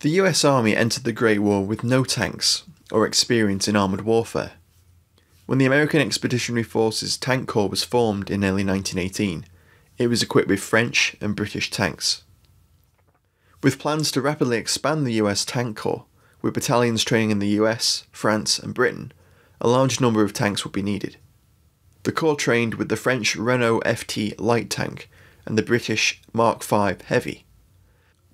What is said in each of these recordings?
The US Army entered the Great War with no tanks or experience in armoured warfare. When the American Expeditionary Forces Tank Corps was formed in early 1918, it was equipped with French and British tanks. With plans to rapidly expand the US Tank Corps, with battalions training in the US, France, and Britain, a large number of tanks would be needed. The Corps trained with the French Renault FT light tank and the British Mark V heavy.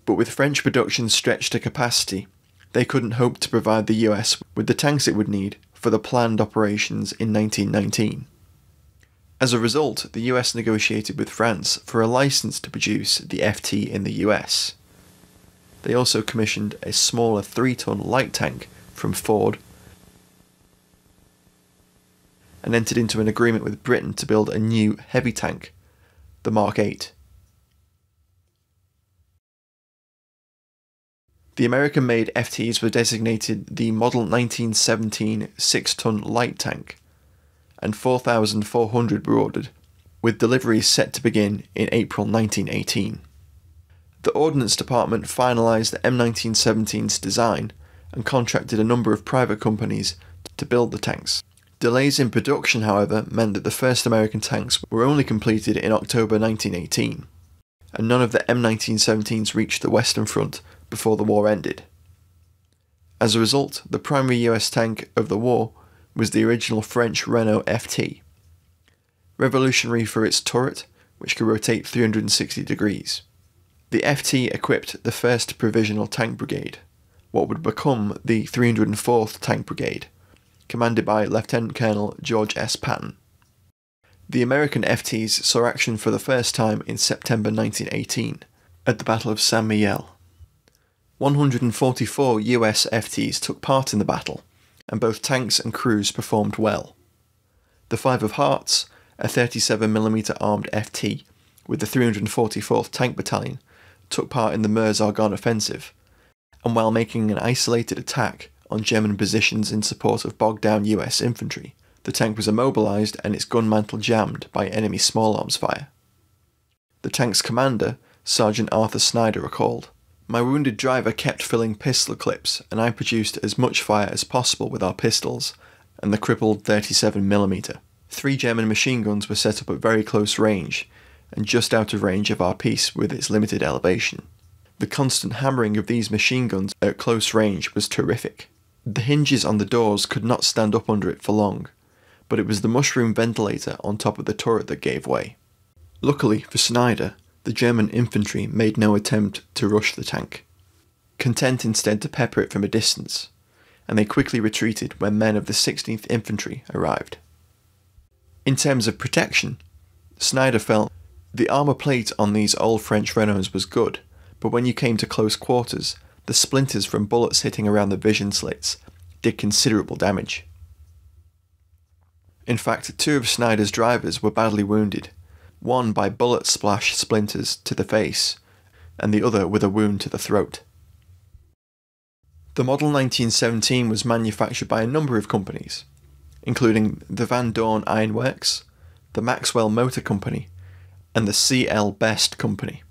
But with French production stretched to capacity, they couldn't hope to provide the US with the tanks it would need for the planned operations in 1919. As a result, the US negotiated with France for a license to produce the FT in the US. They also commissioned a smaller 3 ton light tank from Ford and entered into an agreement with Britain to build a new heavy tank, the Mark 8. The American made FTs were designated the Model 1917 6 ton light tank, and 4,400 were ordered, with deliveries set to begin in April 1918. The Ordnance Department finalised the M1917's design and contracted a number of private companies to build the tanks. Delays in production, however, meant that the first American tanks were only completed in October 1918, and none of the M1917s reached the Western Front before the war ended. As a result, the primary US tank of the war was the original French Renault FT. Revolutionary for its turret, which could rotate 360 degrees. The FT equipped the 1st Provisional Tank Brigade, what would become the 304th Tank Brigade, commanded by Lieutenant Colonel George S. Patton. The American FTs saw action for the first time in September 1918 at the Battle of St. Mihiel. 144 US FTs took part in the battle, and both tanks and crews performed well. The Five of Hearts, a 37mm armed FT with the 344th Tank Battalion, took part in the Meuse Argonne offensive, and while making an isolated attack on German positions in support of bogged down US infantry, the tank was immobilised and its gun mantle jammed by enemy small arms fire. The tank's commander, Sergeant Arthur Snyder, recalled my wounded driver kept filling pistol clips, and I produced as much fire as possible with our pistols and the crippled 37mm. Three German machine guns were set up at very close range, and just out of range of our piece with its limited elevation. The constant hammering of these machine guns at close range was terrific. The hinges on the doors could not stand up under it for long, but it was the mushroom ventilator on top of the turret that gave way. Luckily for Snyder, the German infantry made no attempt to rush the tank, content instead to pepper it from a distance, and they quickly retreated when men of the 16th Infantry arrived. In terms of protection, Snyder felt the armour plate on these old French Renaults was good, but when you came to close quarters, the splinters from bullets hitting around the vision slits did considerable damage. In fact, two of Snyder's drivers were badly wounded, one by bullet splash splinters to the face, and the other with a wound to the throat. The Model 1917 was manufactured by a number of companies, including the Van Dorn Ironworks, the Maxwell Motor Company, and the C.L. Best Company.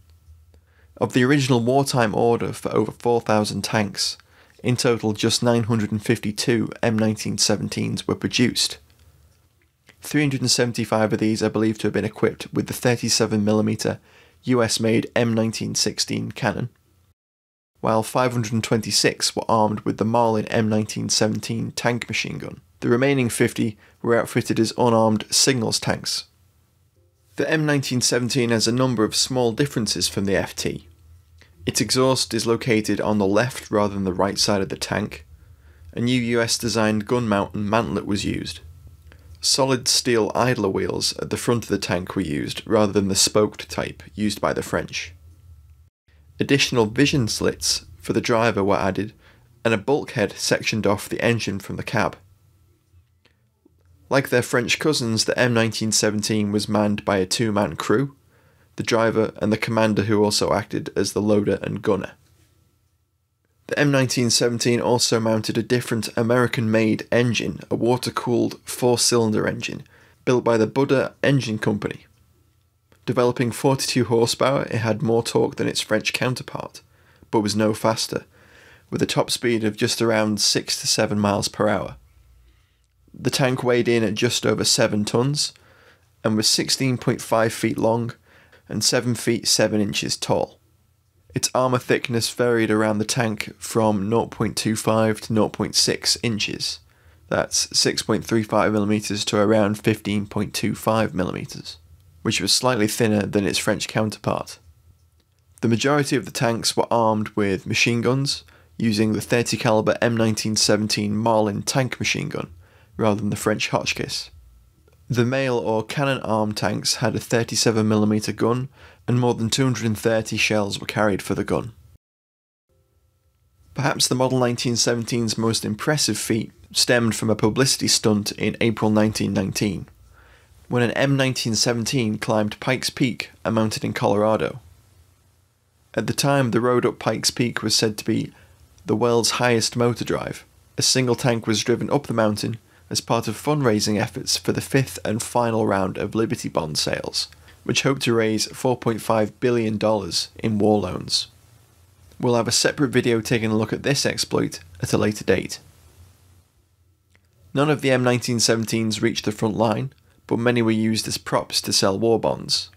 Of the original wartime order for over 4,000 tanks, in total just 952 M1917s were produced, 375 of these are believed to have been equipped with the 37mm US made M1916 cannon, while 526 were armed with the Marlin M1917 tank machine gun. The remaining 50 were outfitted as unarmed signals tanks. The M1917 has a number of small differences from the FT. Its exhaust is located on the left rather than the right side of the tank. A new US designed gun mount and mantlet was used. Solid steel idler wheels at the front of the tank were used rather than the spoked type used by the French. Additional vision slits for the driver were added, and a bulkhead sectioned off the engine from the cab. Like their French cousins, the M1917 was manned by a two man crew, the driver and the commander who also acted as the loader and gunner. The M1917 also mounted a different American made engine, a water cooled four cylinder engine, built by the Buda Engine Company. Developing 42 horsepower, it had more torque than its French counterpart, but was no faster, with a top speed of just around 6 to 7 miles per hour. The tank weighed in at just over 7 tons and was 16.5 feet long and 7 feet 7 inches tall. Its armour thickness varied around the tank from 0.25 to 0.6 inches. That's 6.35mm to around 15.25mm, which was slightly thinner than its French counterpart. The majority of the tanks were armed with machine guns, using the 30 caliber M1917 Marlin tank machine gun, rather than the French Hotchkiss. The male or cannon arm tanks had a 37mm gun, and more than 230 shells were carried for the gun. Perhaps the Model 1917's most impressive feat stemmed from a publicity stunt in April 1919, when an M1917 climbed Pikes Peak, a mountain in Colorado. At the time, the road up Pikes Peak was said to be the world's highest motor drive. A single tank was driven up the mountain as part of fundraising efforts for the fifth and final round of Liberty Bond sales, which hope to raise $4.5 billion in war loans. We'll have a separate video taking a look at this exploit at a later date. None of the M1917s reached the front line, but many were used as props to sell war bonds.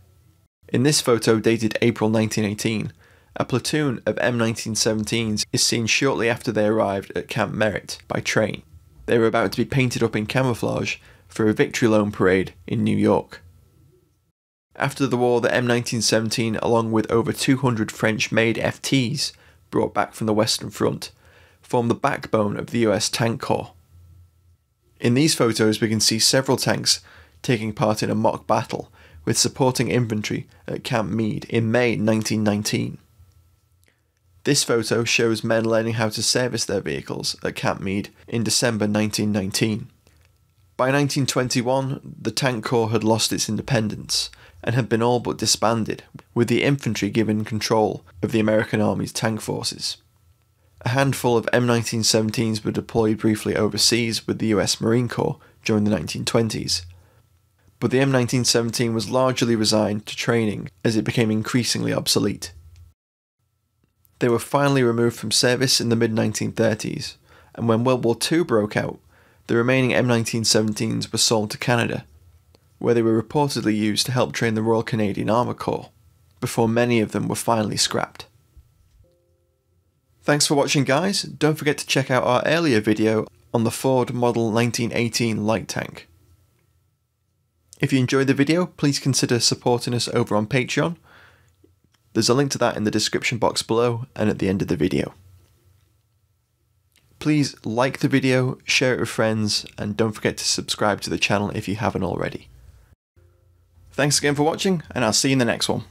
In this photo dated April 1918, a platoon of M1917s is seen shortly after they arrived at Camp Merritt by train. They were about to be painted up in camouflage for a Victory Loan parade in New York. After the war, the M1917, along with over 200 French made FTs brought back from the Western Front, formed the backbone of the US Tank Corps. In these photos, we can see several tanks taking part in a mock battle with supporting infantry at Camp Meade in May 1919. This photo shows men learning how to service their vehicles at Camp Meade in December 1919. By 1921, the Tank Corps had lost its independence and had been all but disbanded, with the infantry given control of the American Army's tank forces. A handful of M1917s were deployed briefly overseas with the US Marine Corps during the 1920s, but the M1917 was largely resigned to training as it became increasingly obsolete. They were finally removed from service in the mid 1930s, and when World War II broke out, the remaining M1917s were sold to Canada, where they were reportedly used to help train the Royal Canadian Armour Corps, before many of them were finally scrapped. Thanks for watching guys, don't forget to check out our earlier video on the Ford Model 1918 light tank. If you enjoyed the video, please consider supporting us over on Patreon, there's a link to that in the description box below and at the end of the video. Please like the video, share it with friends, and don't forget to subscribe to the channel if you haven't already. Thanks again for watching, and I'll see you in the next one.